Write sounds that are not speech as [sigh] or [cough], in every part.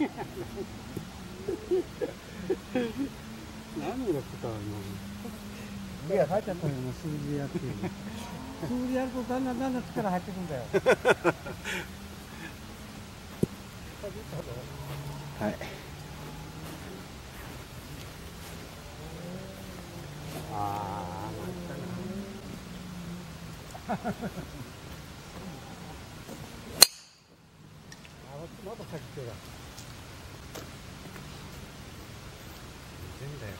何が来たのいや入っちゃったよ数字やって数字やるとだんだんだんだん力入ってくんだよはいああ参ったなまだ先手だ全だよ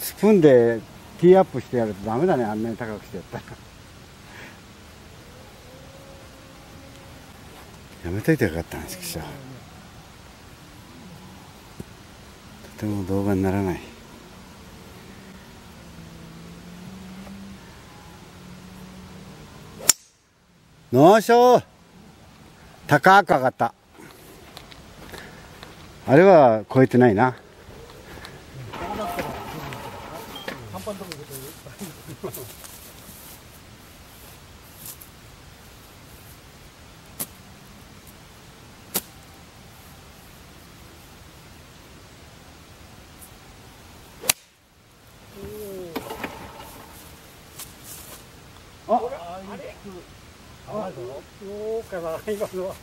スプーンでティーアップしてやるとダメだね。あんなに高くしてやったら。やめといてよかったんですけど。とても動画にならない。脳症。高く上がったあれは超えてないな。ああれ？あそうかな今のは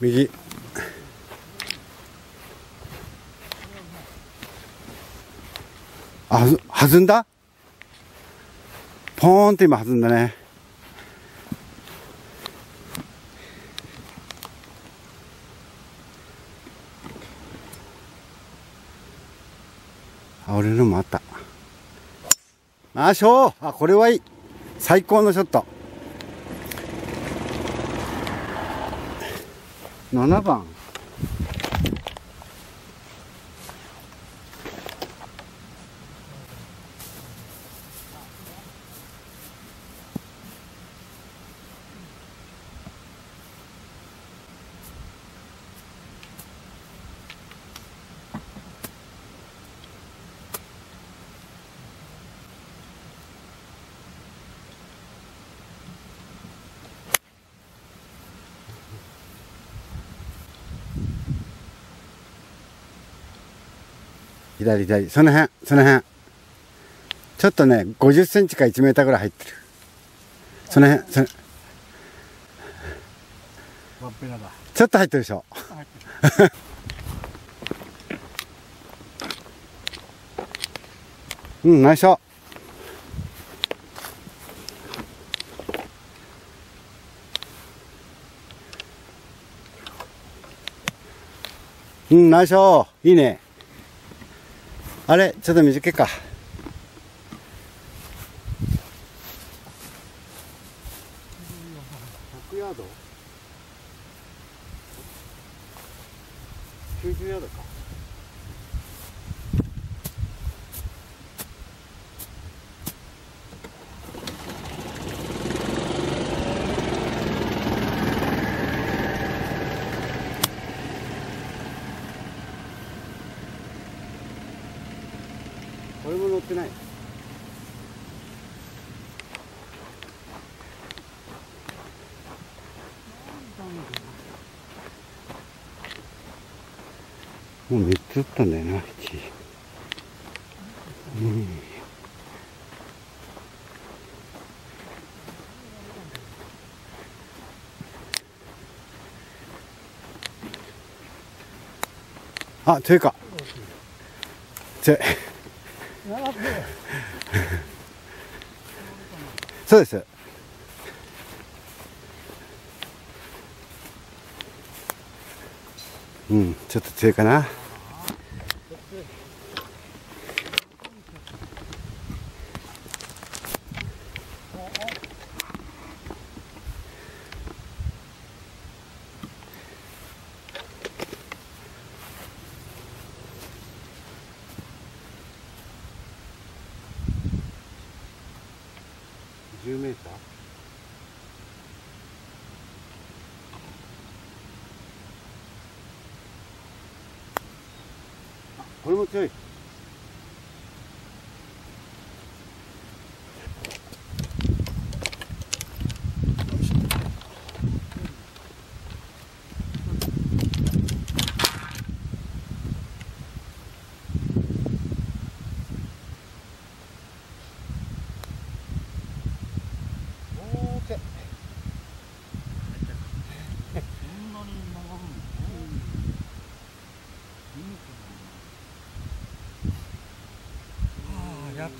右あず弾んだ？ポーンって今弾んだねあ俺のもあったあショーあこれはいい。最高のショット。7番。左左。その辺その辺。ちょっとね50センチか1メーターぐらい入ってる。その辺その。ちょっと入ってるでしょ。[laughs] うん内緒うん内緒いいねあれちょっと短いか。100ヤード？90ヤードか。乗ってない。もう3つ打ったんだよな1うん。あ強いか。強いそうです。うんちょっと強いかな。あこれも強いオーケーそんなに曲がるのああやった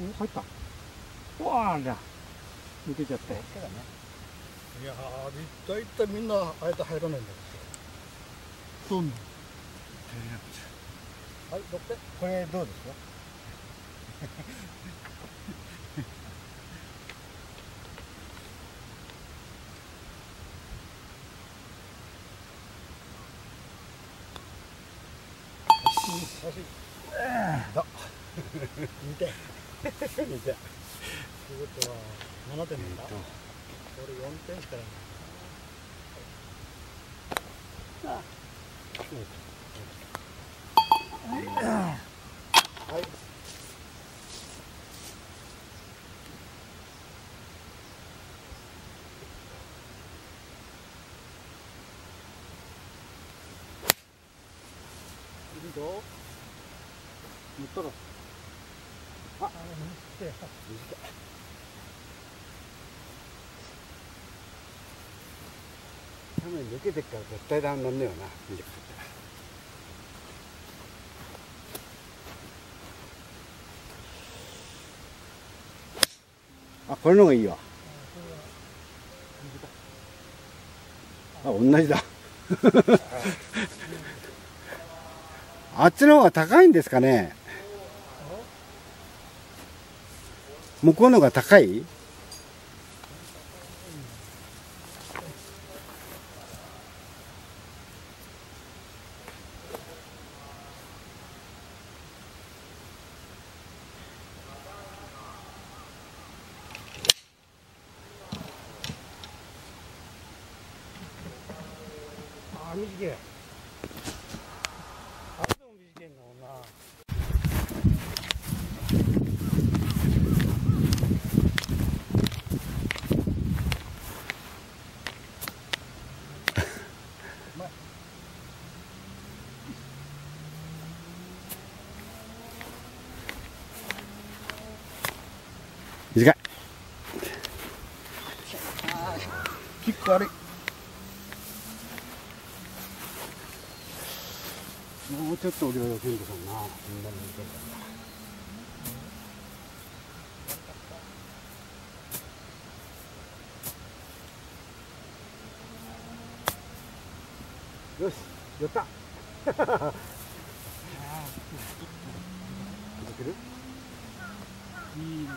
お入った。うわありゃ抜けちゃったよいやー大体みんなあえて入らないんだどんどんはい乗って。これどうですか？[laughs] 見て [laughs] 見てということは7点なんだ。これ4点しかないはいいいぞ乗ったらあ見て。斜面抜けてっから絶対ダメなんねえよな。あこれの方がいいわ。あ同じだ。[laughs] あっちの方が高いんですかね向こうの方が高い？あ短いあでも短いんだもんな短いキック悪い。もうちょっと俺はよけんとかな。みん。なに見てるからよしやった抜ける？いい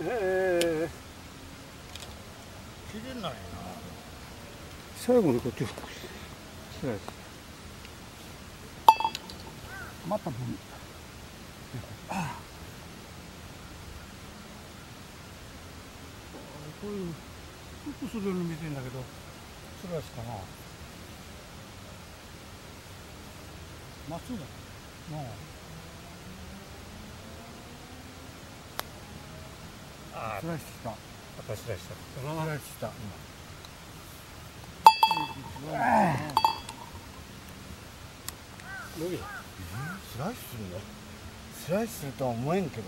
ええ切れないな最後にこっちフックスライスまた分こういうフックするように見てんだけどスライスかな。まっすぐだ。もあうスライスした。私らしたスライスした。伸びスライスするの？スライスするとは思えんけど。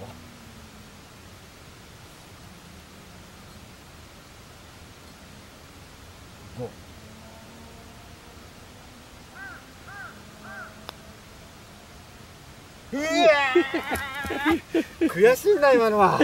5うわー [laughs] 悔しいんだ今のは。